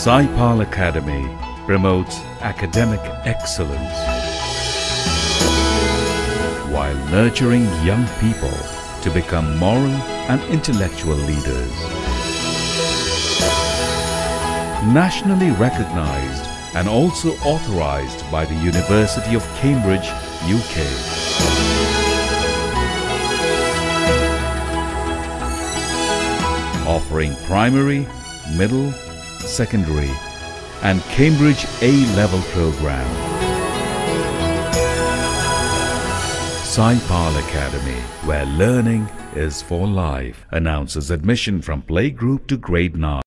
Saipal Academy promotes academic excellence while nurturing young people to become moral and intellectual leaders. Nationally recognized and also authorized by the University of Cambridge, UK. offering primary, middle, secondary, and Cambridge A-level program. Saipal Academy, where learning is for life, announces admission from playgroup to grade 9.